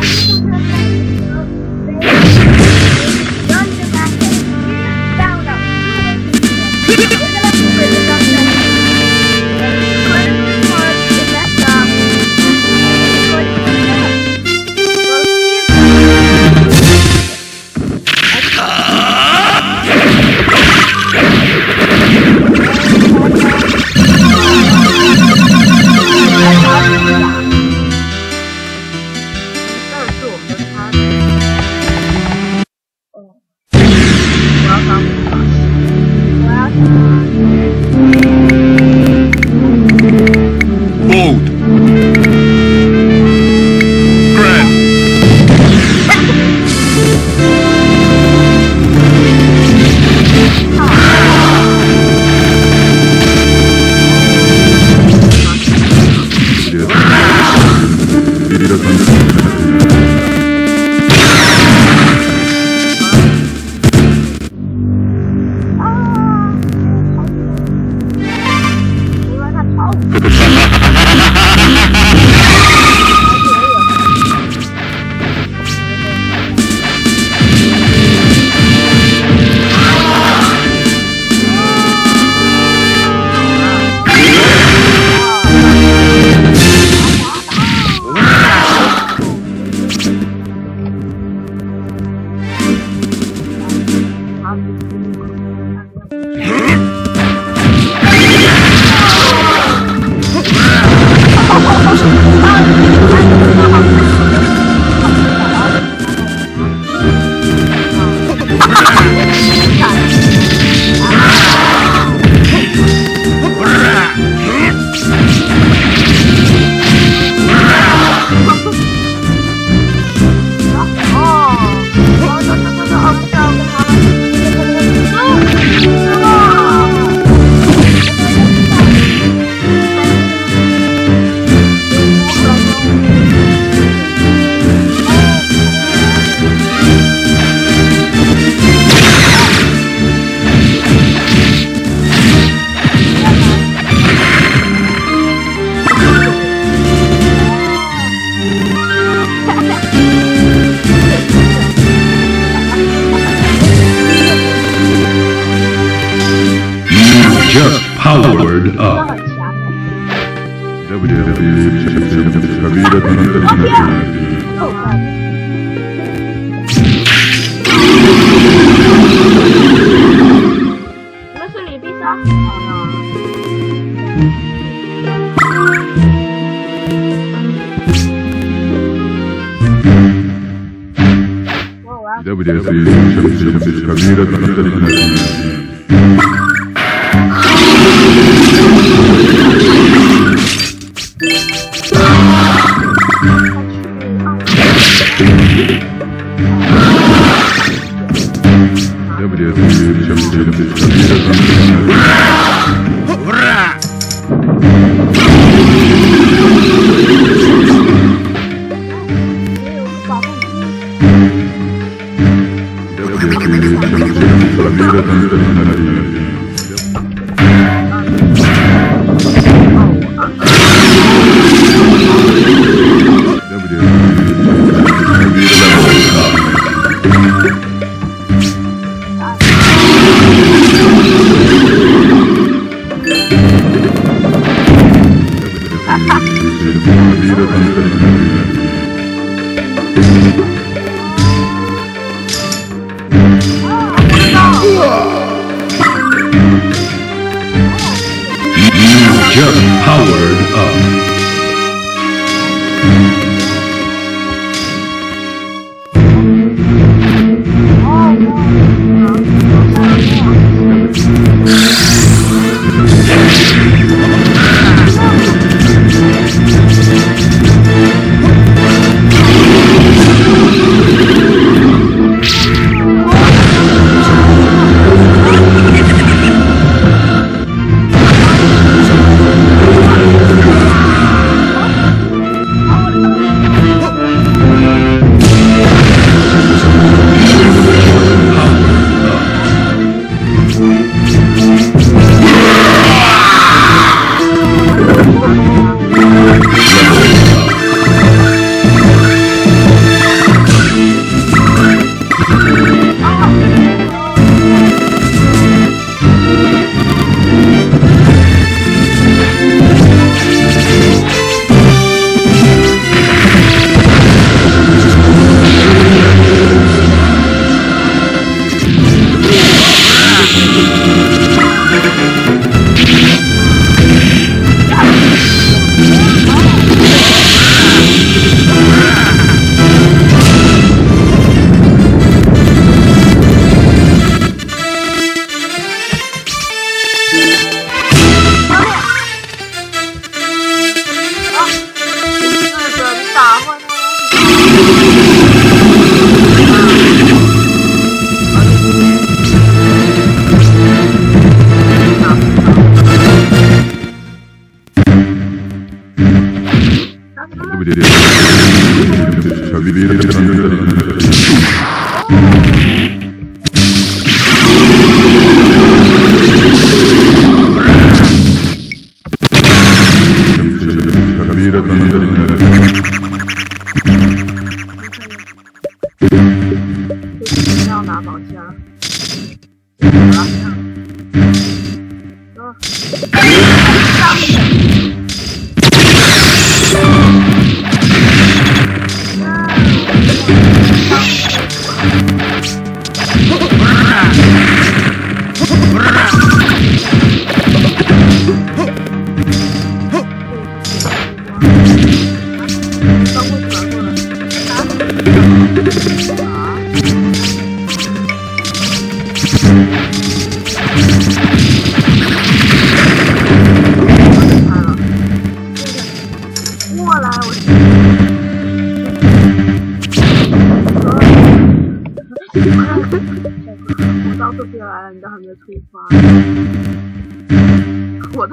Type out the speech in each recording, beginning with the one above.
Yeah.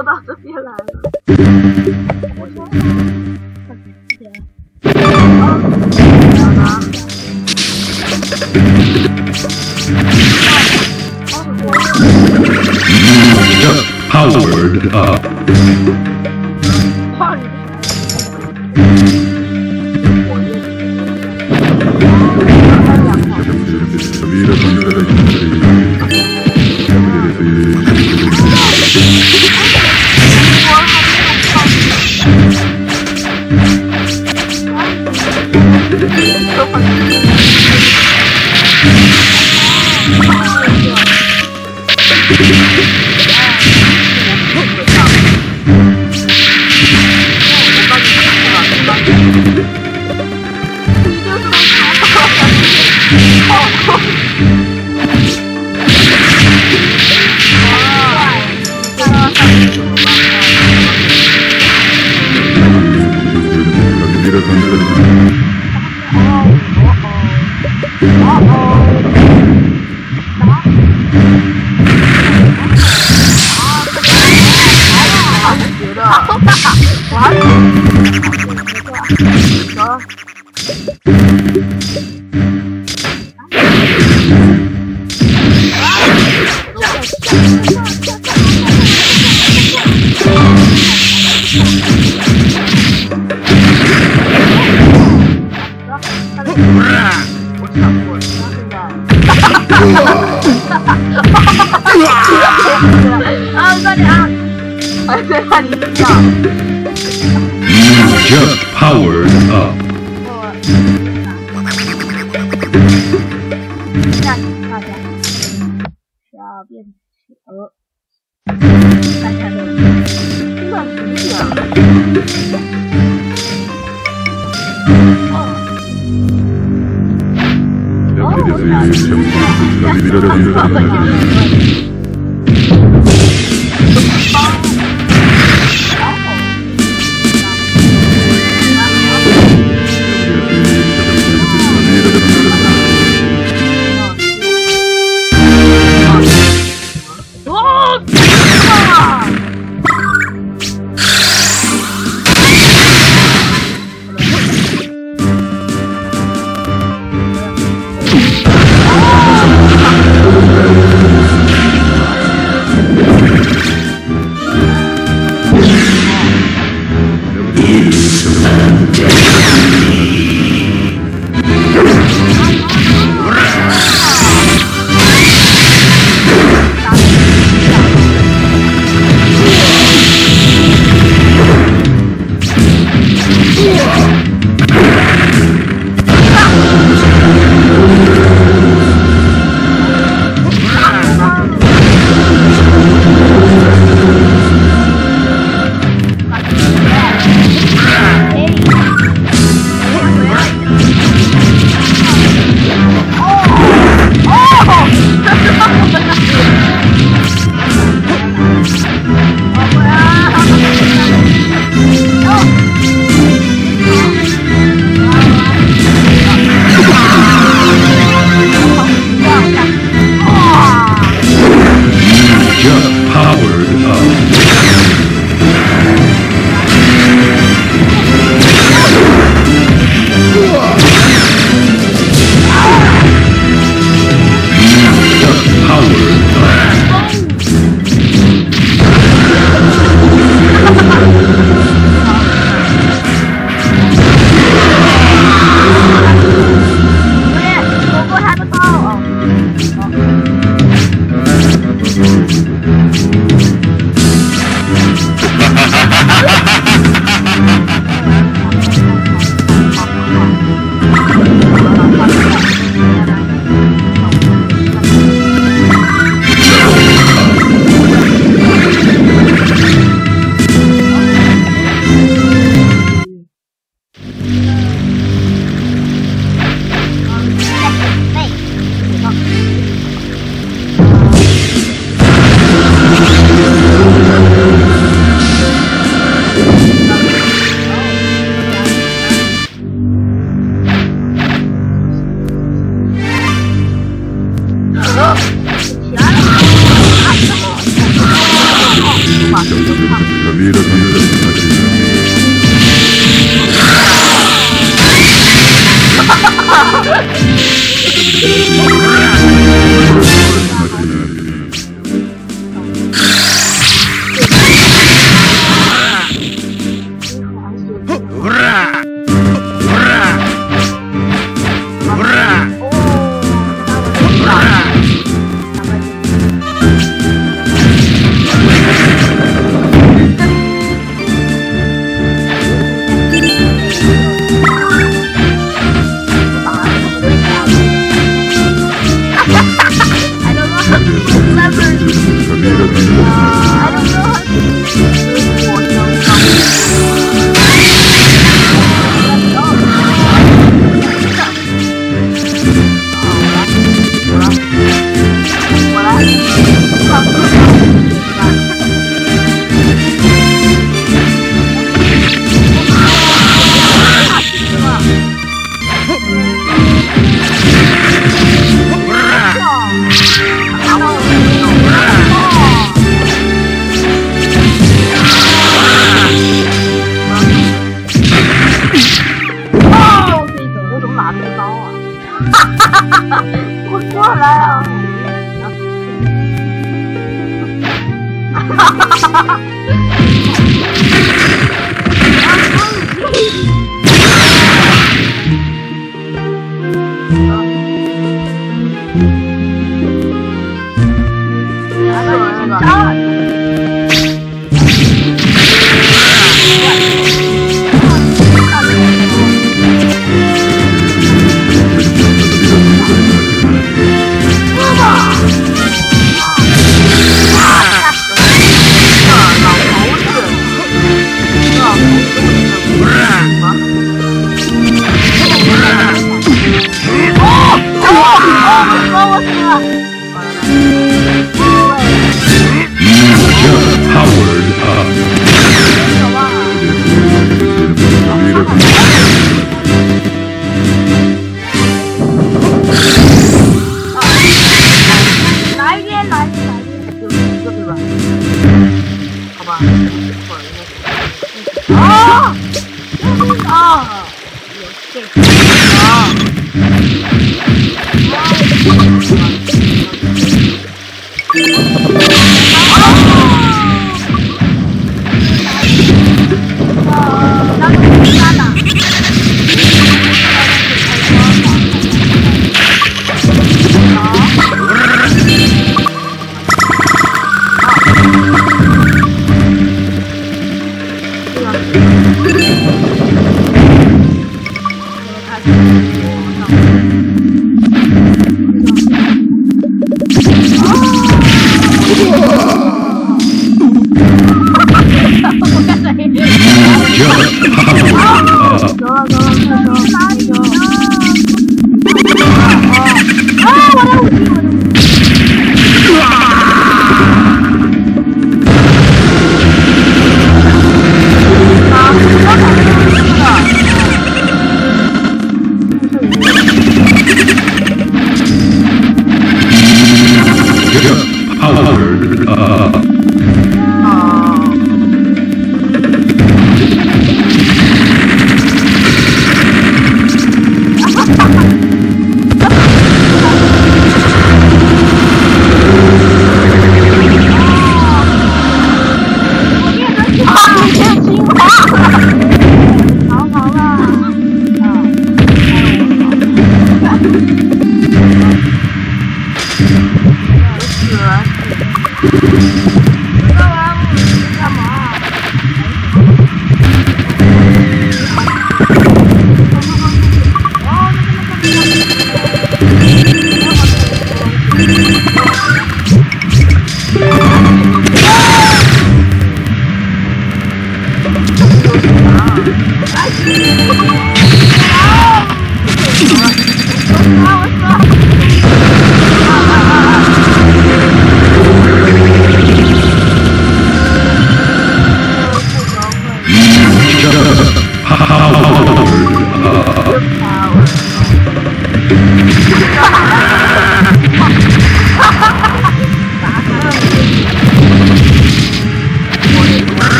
到这边来了。Uh -oh. Uh -oh.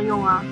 用啊。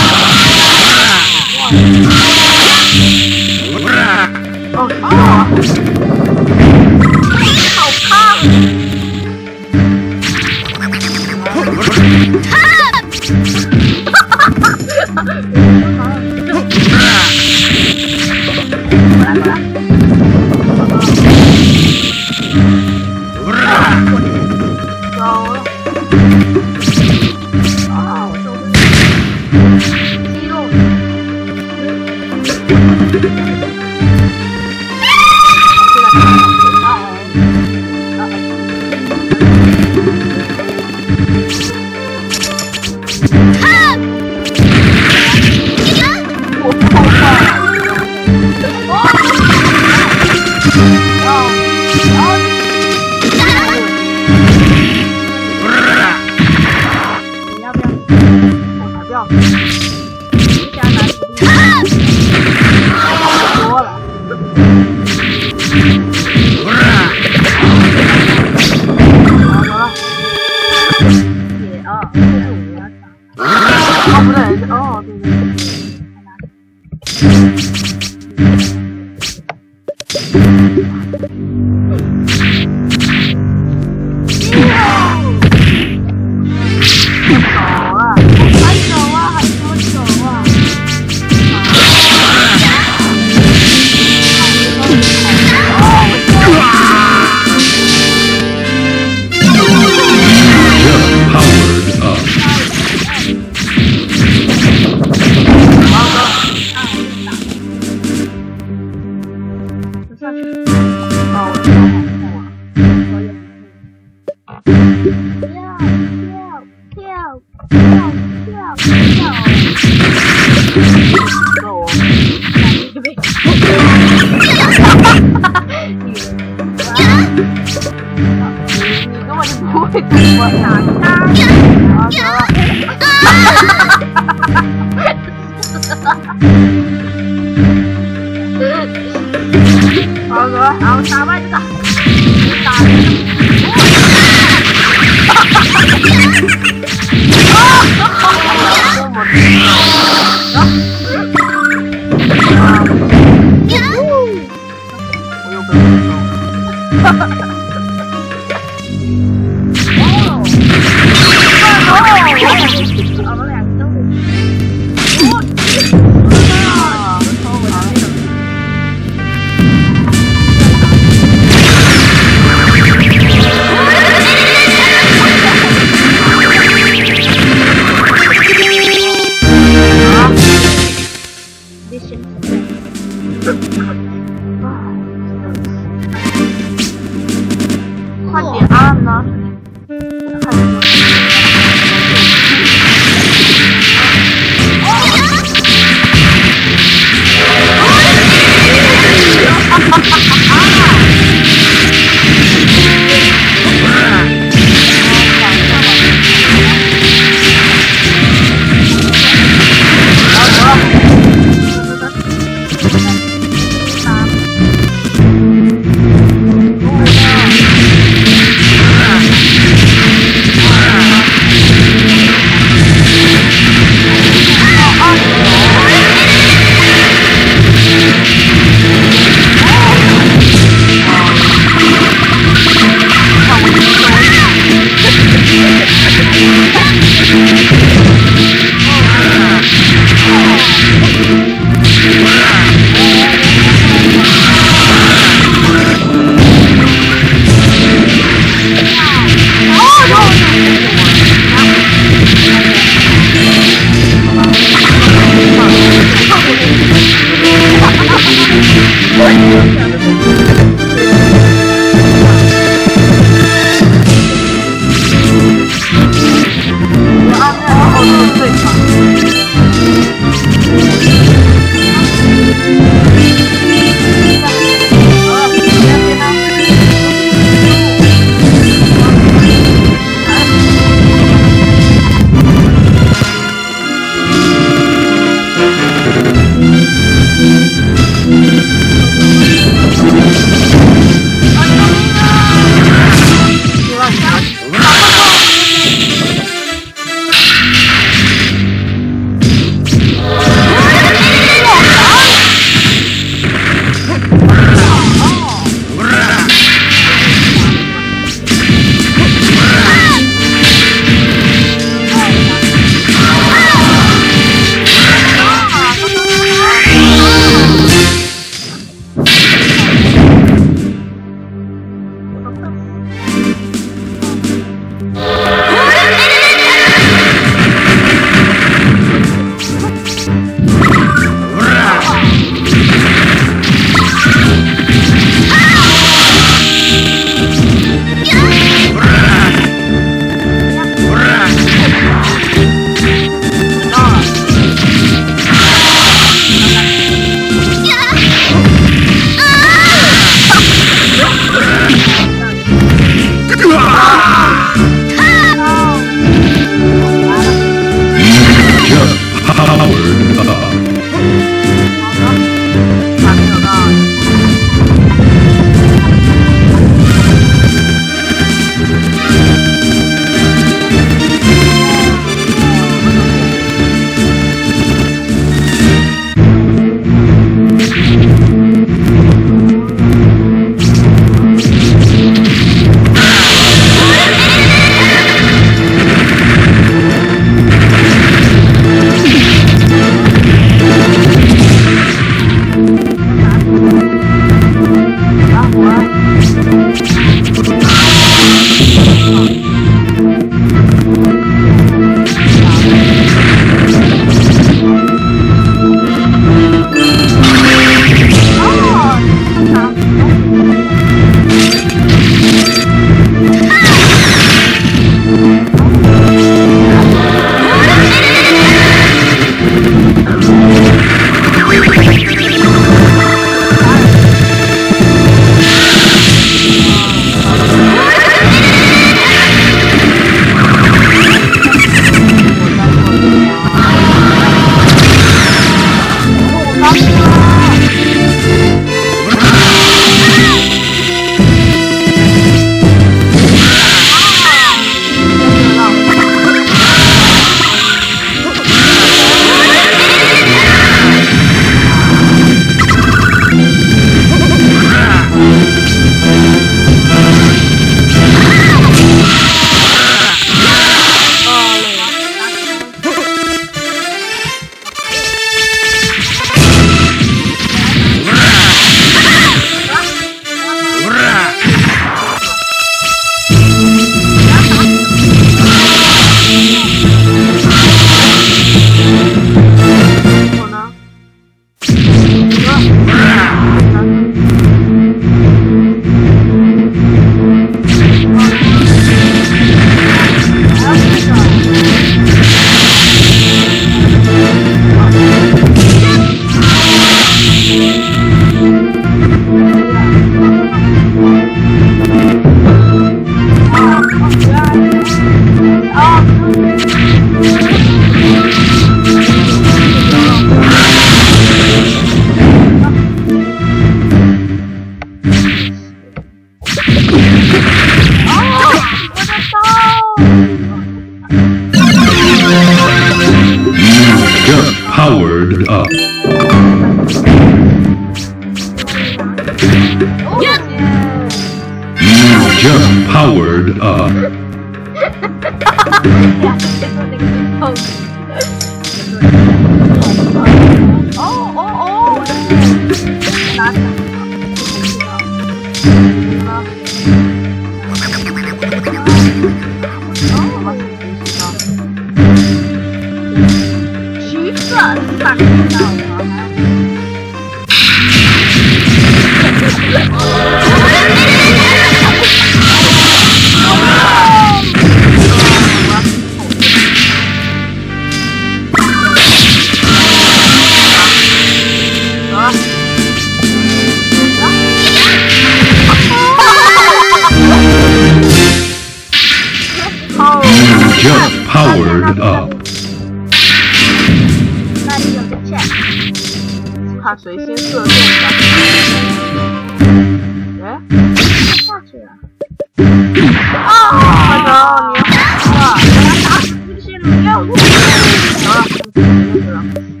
Welcome.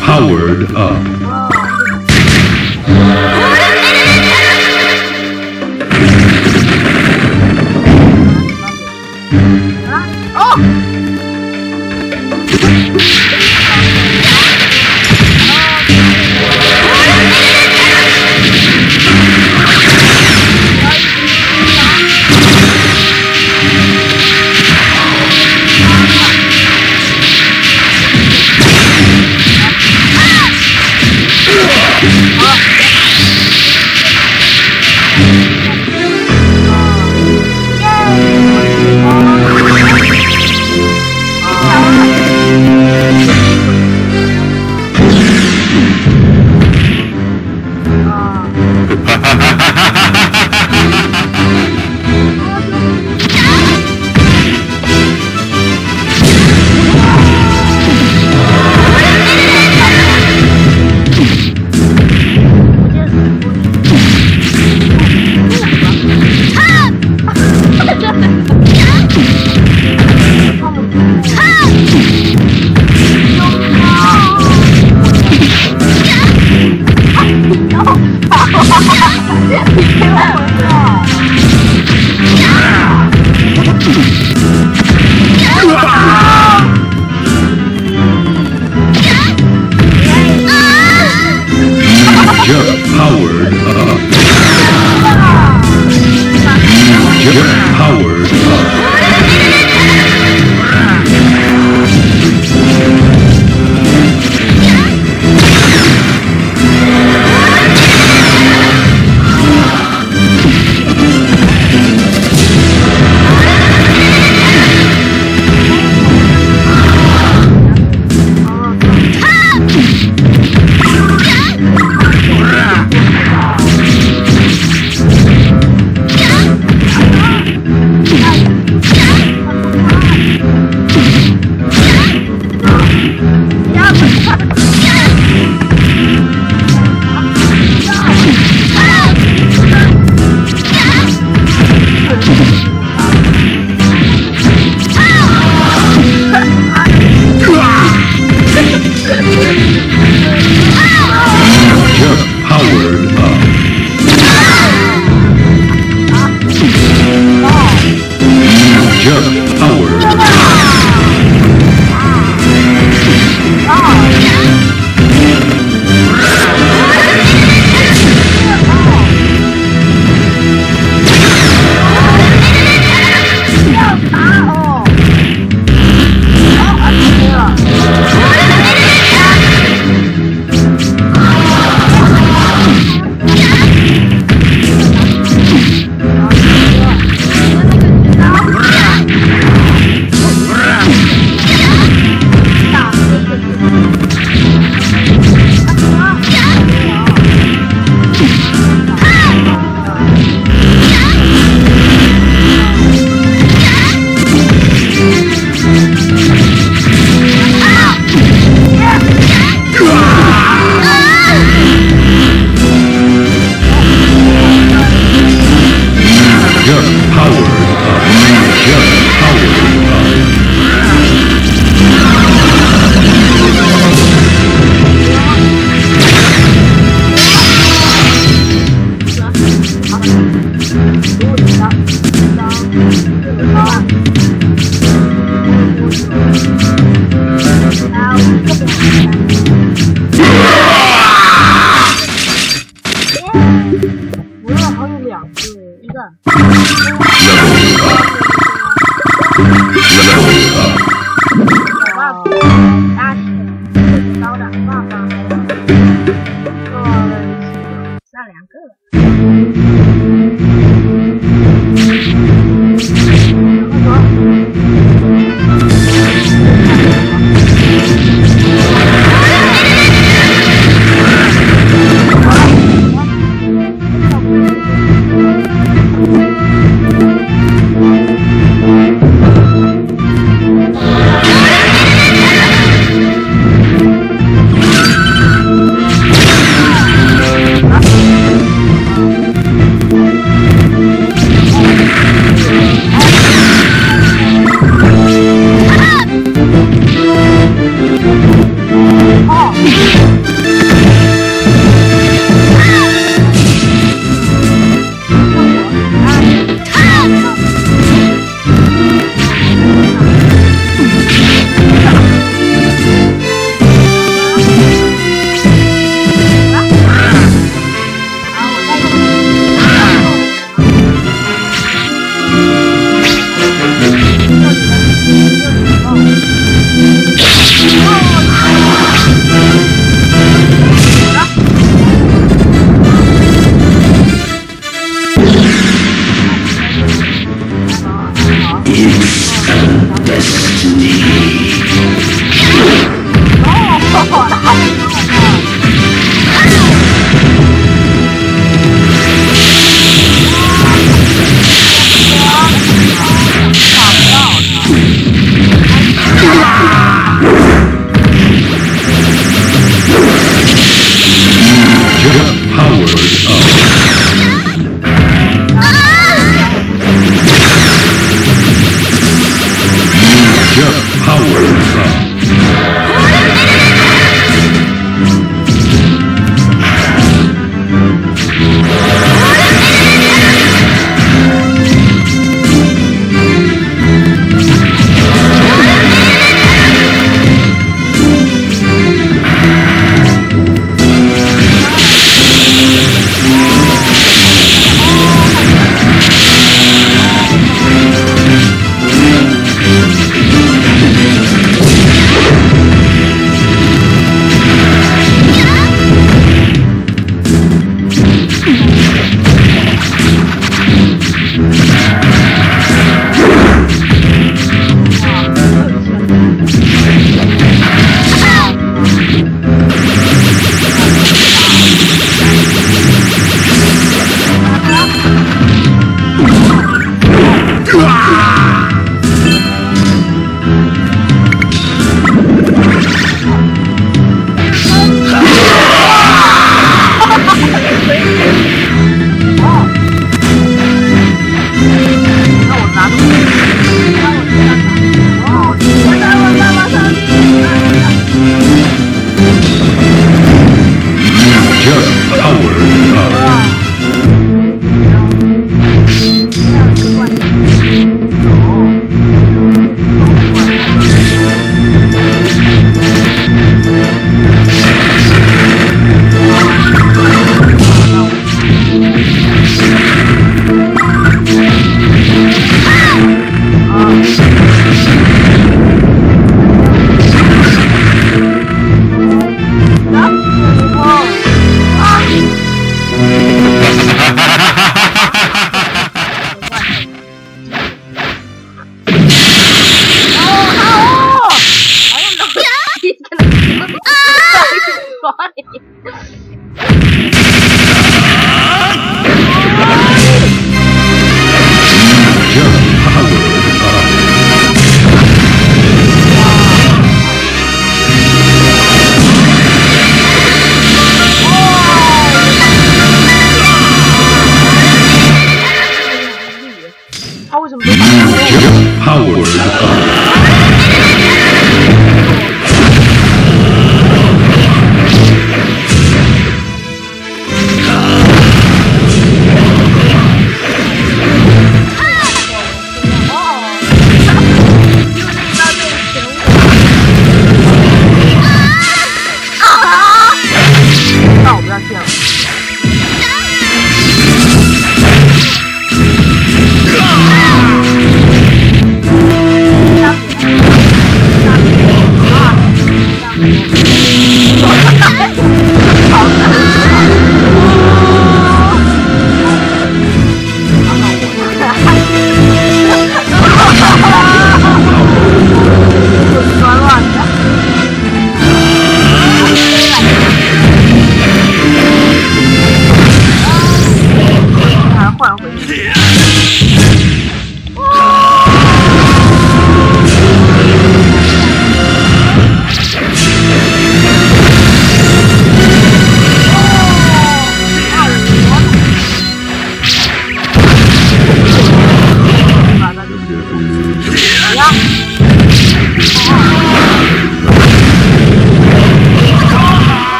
Powered up.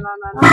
no, no, no.